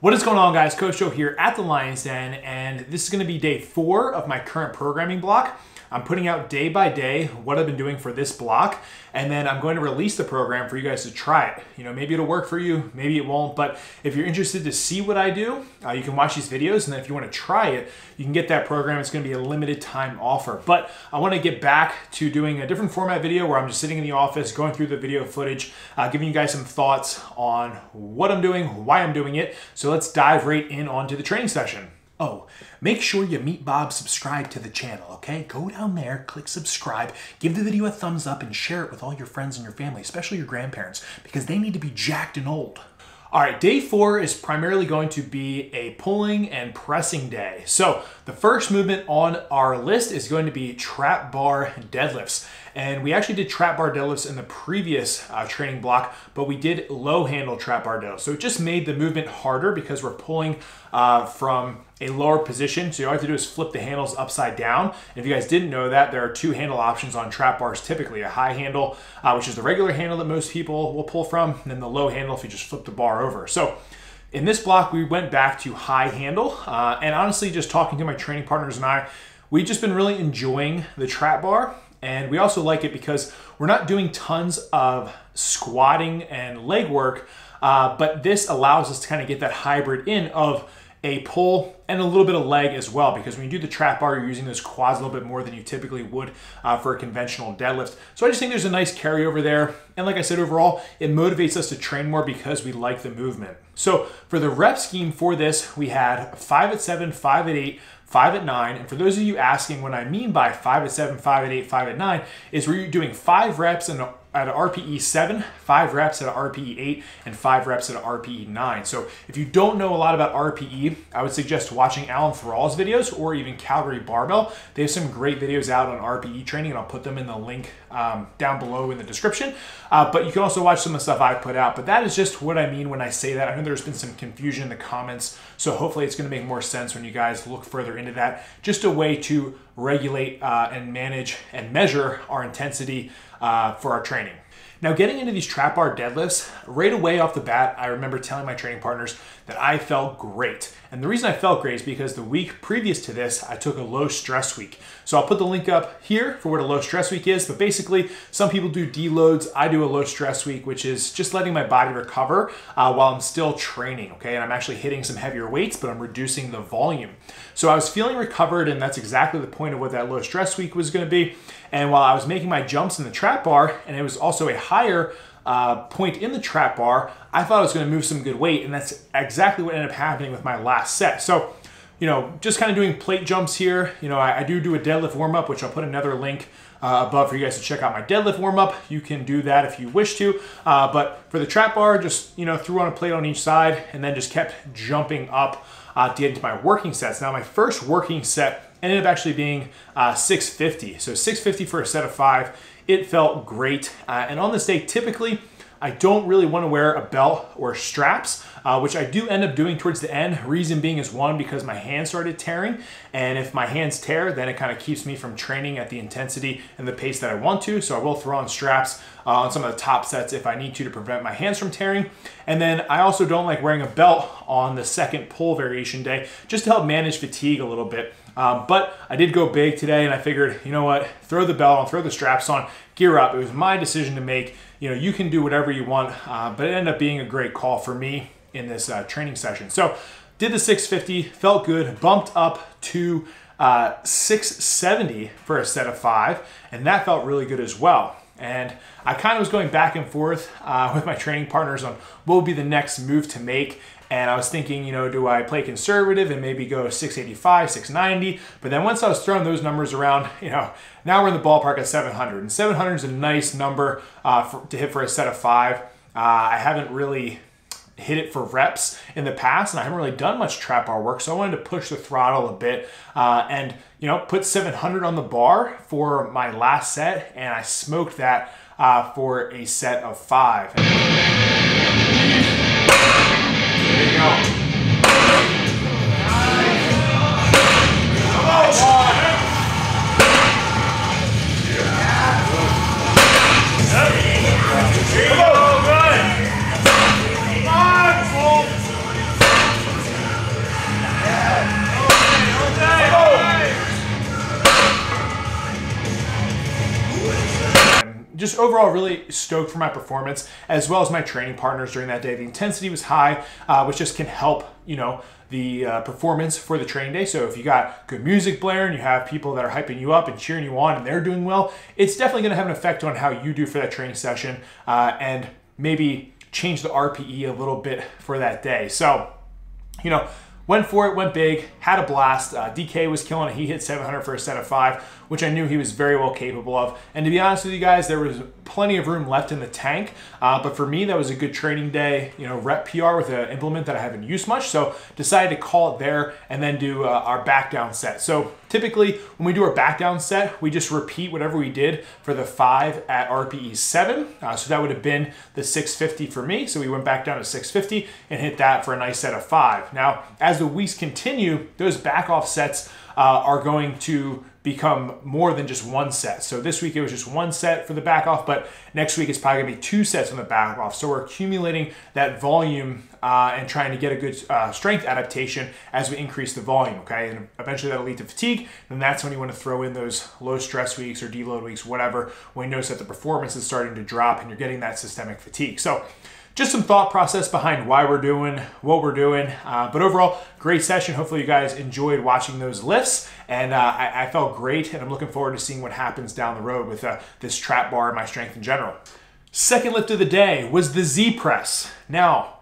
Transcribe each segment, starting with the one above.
What is going on guys? Coach Joe here at the Lions Den and this is going to be day four of my current programming block. I'm putting out day by day what I've been doing for this block, and then I'm going to release the program for you guys to try it. You know, maybe it'll work for you, maybe it won't, but if you're interested to see what I do, uh, you can watch these videos, and then if you want to try it, you can get that program. It's going to be a limited time offer. But I want to get back to doing a different format video where I'm just sitting in the office, going through the video footage, uh, giving you guys some thoughts on what I'm doing, why I'm doing it. So let's dive right in onto the training session. Oh, make sure you meet Bob subscribe to the channel, okay? Go down there, click subscribe, give the video a thumbs up, and share it with all your friends and your family, especially your grandparents, because they need to be jacked and old. All right, day four is primarily going to be a pulling and pressing day. So the first movement on our list is going to be trap bar deadlifts. And we actually did trap bar deadlifts in the previous uh, training block, but we did low handle trap bar deadlifts. So it just made the movement harder because we're pulling uh, from a lower position. So all you have to do is flip the handles upside down. And if you guys didn't know that, there are two handle options on trap bars typically. A high handle, uh, which is the regular handle that most people will pull from, and then the low handle if you just flip the bar over. So in this block, we went back to high handle. Uh, and honestly, just talking to my training partners and I, we've just been really enjoying the trap bar. And we also like it because we're not doing tons of squatting and leg work, uh, but this allows us to kind of get that hybrid in of a pull and a little bit of leg as well because when you do the trap bar you're using those quads a little bit more than you typically would uh, for a conventional deadlift. So i just think there's a nice carryover there. And like i said overall it motivates us to train more because we like the movement. So for the rep scheme for this we had five at seven five at eight five at nine. And for those of you asking what I mean by five at seven, five at eight, five at nine, is where you're doing five reps and at an RPE 7, 5 reps at an RPE 8, and 5 reps at an RPE 9. So if you don't know a lot about RPE, I would suggest watching Alan Thrall's videos or even Calgary Barbell. They have some great videos out on RPE training, and I'll put them in the link um, down below in the description. Uh, but you can also watch some of the stuff I put out. But that is just what I mean when I say that. I know there's been some confusion in the comments, so hopefully it's going to make more sense when you guys look further into that. Just a way to regulate uh, and manage and measure our intensity uh, for our training. Now, getting into these trap bar deadlifts, right away off the bat, I remember telling my training partners that I felt great. And the reason I felt great is because the week previous to this, I took a low stress week. So I'll put the link up here for what a low stress week is. But basically, some people do deloads. I do a low stress week, which is just letting my body recover uh, while I'm still training, okay? And I'm actually hitting some heavier weights, but I'm reducing the volume. So I was feeling recovered, and that's exactly the point of what that low stress week was gonna be. And while I was making my jumps in the trap bar, and it was also a higher uh, point in the trap bar, I thought I was going to move some good weight, and that's exactly what ended up happening with my last set. So, you know, just kind of doing plate jumps here. You know, I, I do do a deadlift warm up, which I'll put another link uh, above for you guys to check out my deadlift warm up. You can do that if you wish to. Uh, but for the trap bar, just, you know, threw on a plate on each side and then just kept jumping up uh, to get into my working sets. Now, my first working set ended up actually being uh, 650. So 650 for a set of five. It felt great. Uh, and on this day, typically, I don't really want to wear a belt or straps, uh, which I do end up doing towards the end. Reason being is one, because my hands started tearing. And if my hands tear, then it kind of keeps me from training at the intensity and the pace that I want to. So I will throw on straps uh, on some of the top sets if I need to to prevent my hands from tearing. And then I also don't like wearing a belt on the second pull variation day, just to help manage fatigue a little bit. Um, but I did go big today and I figured, you know what, throw the belt on, throw the straps on, gear up. It was my decision to make. You know, you can do whatever you want, uh, but it ended up being a great call for me in this uh, training session. So did the 650, felt good, bumped up to uh, 670 for a set of five, and that felt really good as well. And I kind of was going back and forth uh, with my training partners on what would be the next move to make. And I was thinking, you know, do I play conservative and maybe go 685, 690? But then once I was throwing those numbers around, you know, now we're in the ballpark at 700. And 700 is a nice number uh, for, to hit for a set of five. Uh, I haven't really hit it for reps in the past, and I haven't really done much trap bar work, so I wanted to push the throttle a bit uh, and you know put 700 on the bar for my last set, and I smoked that uh, for a set of five. There you go. Overall really stoked for my performance as well as my training partners during that day. The intensity was high, uh, which just can help, you know, the uh, performance for the training day. So if you got good music blaring, you have people that are hyping you up and cheering you on, and they're doing well, it's definitely going to have an effect on how you do for that training session, uh, and maybe change the RPE a little bit for that day. So, you know, went for it, went big, had a blast. Uh, DK was killing it. He hit 700 for a set of five which I knew he was very well capable of. And to be honest with you guys, there was plenty of room left in the tank. Uh, but for me, that was a good training day, you know, rep PR with an implement that I haven't used much. So decided to call it there and then do uh, our back down set. So typically when we do our back down set, we just repeat whatever we did for the five at RPE seven. Uh, so that would have been the 650 for me. So we went back down to 650 and hit that for a nice set of five. Now, as the weeks continue, those back off sets uh, are going to become more than just one set. So this week it was just one set for the back off, but next week it's probably gonna be two sets on the back off. So we're accumulating that volume uh, and trying to get a good uh, strength adaptation as we increase the volume, okay? And eventually that'll lead to fatigue, and that's when you wanna throw in those low stress weeks or deload weeks, whatever, when you notice that the performance is starting to drop and you're getting that systemic fatigue. So just some thought process behind why we're doing what we're doing. Uh, but overall, great session. Hopefully, you guys enjoyed watching those lifts, and uh, I, I, felt great. And I'm looking forward to seeing what happens down the road with uh, this trap bar and my strength in general. Second lift of the day was the Z press. Now,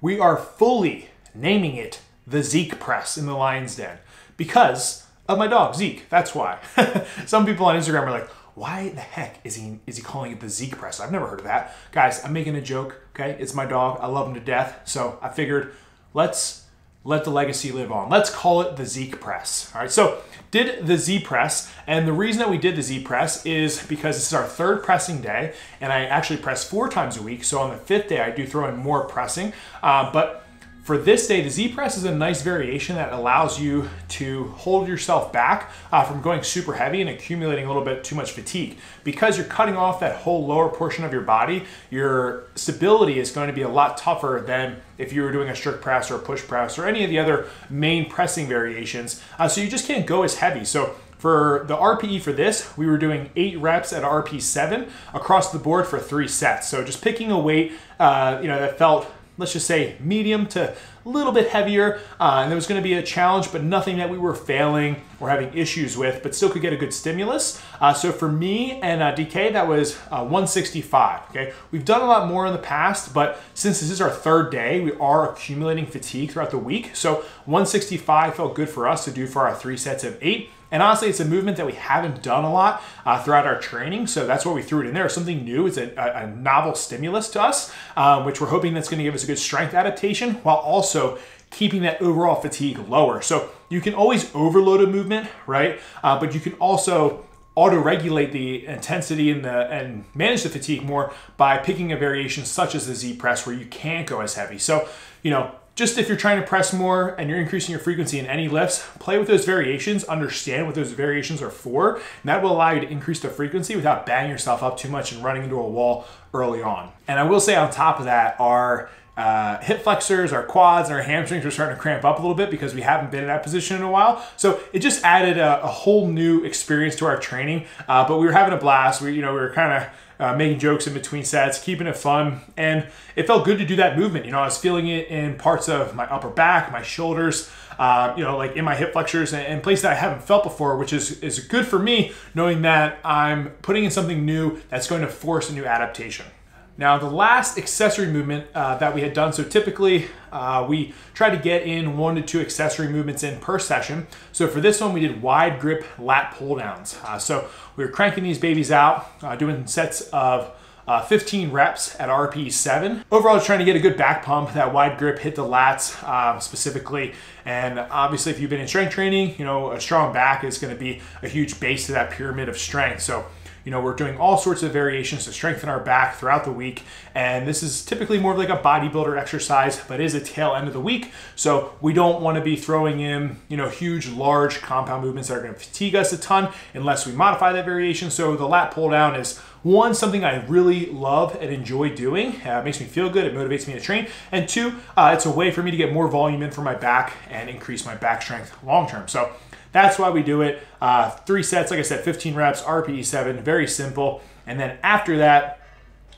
we are fully naming it the Zeke press in the Lion's Den because of my dog Zeke. That's why. Some people on Instagram are like, why the heck is he is he calling it the Zeke press? I've never heard of that. Guys, I'm making a joke, okay? It's my dog. I love him to death. So I figured let's let the legacy live on. Let's call it the Zeke press. All right. So did the Z press, and the reason that we did the Z press is because this is our third pressing day, and I actually press four times a week. So on the fifth day, I do throw in more pressing, uh, but for this day, the Z press is a nice variation that allows you to hold yourself back uh, from going super heavy and accumulating a little bit too much fatigue. Because you're cutting off that whole lower portion of your body, your stability is going to be a lot tougher than if you were doing a strict press or a push press or any of the other main pressing variations. Uh, so you just can't go as heavy. So for the RPE for this, we were doing eight reps at RP7 across the board for three sets. So just picking a weight, uh, you know, that felt let's just say medium to a little bit heavier. Uh, and there was going to be a challenge, but nothing that we were failing or having issues with, but still could get a good stimulus. Uh, so for me and uh, DK, that was uh, 165. Okay, we've done a lot more in the past, but since this is our third day, we are accumulating fatigue throughout the week. So 165 felt good for us to do for our three sets of eight. And honestly, it's a movement that we haven't done a lot uh, throughout our training. So that's why we threw it in there. Something new. It's a, a, novel stimulus to us, uh, which we're hoping that's going to give us a good strength adaptation while also keeping that overall fatigue lower. So you can always overload a movement, right? Uh, but you can also auto-regulate the intensity and the and manage the fatigue more by picking a variation such as the Z press where you can't go as heavy. So, you know, just if you're trying to press more and you're increasing your frequency in any lifts, play with those variations, understand what those variations are for, and that will allow you to increase the frequency without banging yourself up too much and running into a wall early on. And I will say on top of that, our uh, hip flexors, our quads, and our hamstrings are starting to cramp up a little bit because we haven't been in that position in a while. So it just added a, a whole new experience to our training. Uh, but we were having a blast. We, you know, we were kind of uh, making jokes in between sets, keeping it fun. And it felt good to do that movement. You know, I was feeling it in parts of my upper back, my shoulders, uh, you know, like in my hip flexors and, and places that I haven't felt before, which is, is good for me knowing that I'm putting in something new that's going to force a new adaptation. Now, the last accessory movement uh, that we had done, so typically uh, we try to get in one to two accessory movements in per session. So for this one, we did wide grip lat pull downs. Uh, so we were cranking these babies out, uh, doing sets of uh, 15 reps at RP 7. Overall, trying to get a good back pump, that wide grip, hit the lats uh, specifically. And obviously, if you've been in strength training, you know, a strong back is going to be a huge base to that pyramid of strength. So you know, we're doing all sorts of variations to strengthen our back throughout the week. And this is typically more of like a bodybuilder exercise, but is a tail end of the week. So we don't want to be throwing in, you know, huge, large compound movements that are going to fatigue us a ton unless we modify that variation. So the lat pull down is one, something I really love and enjoy doing. Uh, it makes me feel good. It motivates me to train. And two, uh, it's a way for me to get more volume in for my back and increase my back strength long term. So that's why we do it. Uh, three sets, like I said, 15 reps, RPE 7, very simple. And then after that,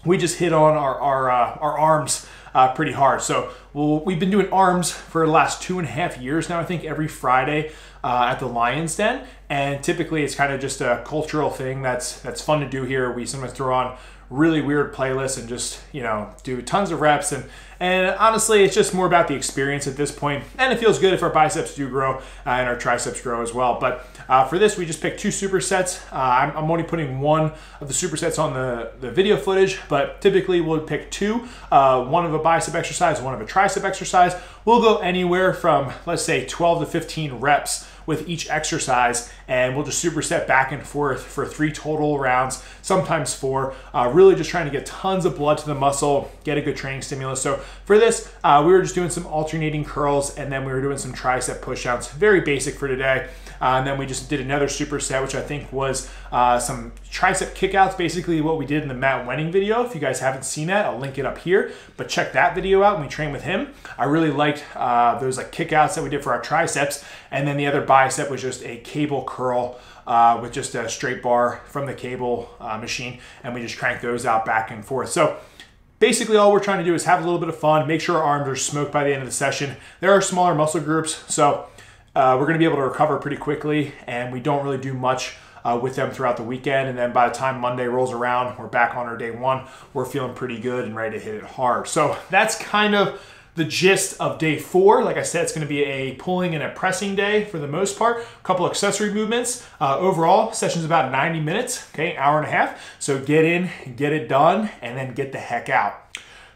we just hit on our, our, uh, our arms uh, pretty hard. So we'll, we've been doing arms for the last two and a half years now, I think every Friday uh, at the Lion's Den. And typically it's kind of just a cultural thing that's, that's fun to do here. We sometimes throw on really weird playlists and just, you know, do tons of reps. And, and honestly, it's just more about the experience at this point. And it feels good if our biceps do grow uh, and our triceps grow as well. But uh, for this, we just picked two supersets. Uh, I'm, I'm, only putting one of the supersets on the, the video footage, but typically we'll pick two, uh, one of a bicep exercise, one of a tricep exercise. We'll go anywhere from, let's say, 12 to 15 reps with each exercise and we'll just superset back and forth for three total rounds, sometimes four. Uh, really just trying to get tons of blood to the muscle, get a good training stimulus. So for this, uh, we were just doing some alternating curls and then we were doing some tricep push-outs. Very basic for today. Uh, and then we just did another superset, which I think was uh, some tricep kickouts, basically what we did in the Matt Wenning video. If you guys haven't seen that, I'll link it up here. But check that video out when we train with him. I really liked uh, those like kickouts that we did for our triceps. And then the other bicep was just a cable curl uh, with just a straight bar from the cable uh, machine. And we just crank those out back and forth. So basically all we're trying to do is have a little bit of fun, make sure our arms are smoked by the end of the session. There are smaller muscle groups, so uh, we're going to be able to recover pretty quickly, and we don't really do much uh, with them throughout the weekend. And then by the time Monday rolls around, we're back on our day one. We're feeling pretty good and ready to hit it hard. So that's kind of the gist of day four. Like I said, it's going to be a pulling and a pressing day for the most part. A couple accessory movements. Uh, overall, session's about 90 minutes, okay, hour and a half. So get in, get it done, and then get the heck out.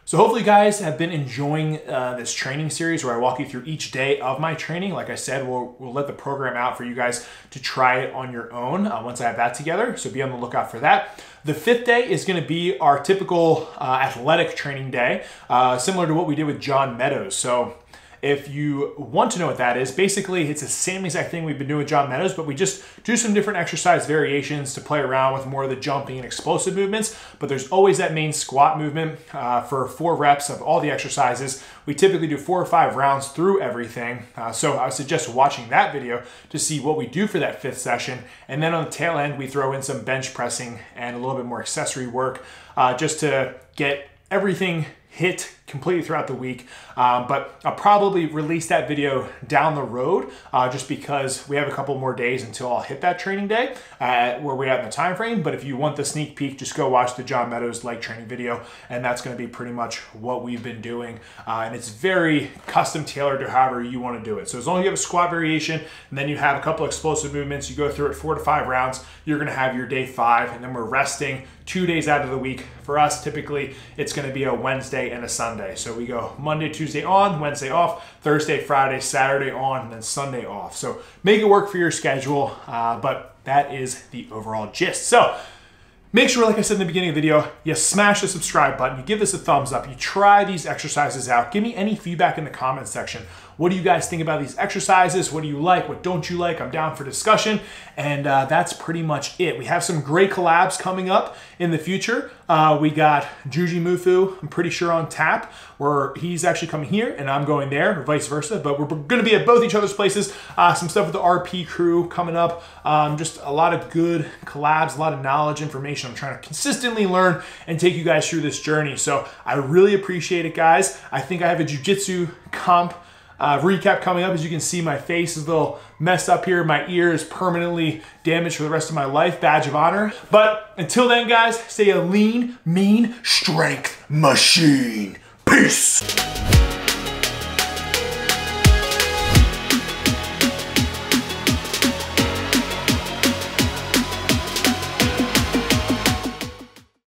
So hopefully you guys have been enjoying uh, this training series where I walk you through each day of my training. Like I said, we'll, we'll let the program out for you guys to try it on your own uh, once I have that together. So be on the lookout for that. The fifth day is going to be our typical uh, athletic training day, uh, similar to what we did with John Meadows. So if you want to know what that is, basically it's the same exact thing we've been doing with John Meadows, but we just do some different exercise variations to play around with more of the jumping and explosive movements. But there's always that main squat movement uh, for four reps of all the exercises. We typically do four or five rounds through everything. Uh, so I suggest watching that video to see what we do for that fifth session. And then on the tail end, we throw in some bench pressing and a little bit more accessory work uh, just to get everything hit completely throughout the week. Um, but I'll probably release that video down the road uh, just because we have a couple more days until I'll hit that training day uh, where we're at in the time frame. But if you want the sneak peek, just go watch the John Meadows leg training video, and that's going to be pretty much what we've been doing. Uh, and it's very custom tailored to however you want to do it. So as long as you have a squat variation, and then you have a couple explosive movements, you go through it four to five rounds, you're going to have your day five, and then we're resting two days out of the week. For us, typically, it's going to be a Wednesday and a Sunday. So we go Monday, Tuesday on, Wednesday off, Thursday, Friday, Saturday on, and then Sunday off. So make it work for your schedule, uh, but that is the overall gist. So Make sure, like I said in the beginning of the video, you smash the subscribe button, you give this a thumbs up, you try these exercises out. Give me any feedback in the comment section. What do you guys think about these exercises? What do you like? What don't you like? I'm down for discussion. And uh, that's pretty much it. We have some great collabs coming up in the future. Uh, we got Jujimufu, I'm pretty sure on tap, where he's actually coming here and I'm going there, or vice versa. But we're going to be at both each other's places. Uh, some stuff with the RP crew coming up. Um, just a lot of good collabs, a lot of knowledge, information. I'm trying to consistently learn and take you guys through this journey. So I really appreciate it, guys. I think I have a jujitsu comp uh, recap coming up. As you can see, my face is a little messed up here. My ear is permanently damaged for the rest of my life. Badge of honor. But until then, guys, stay a lean, mean, strength machine. Peace.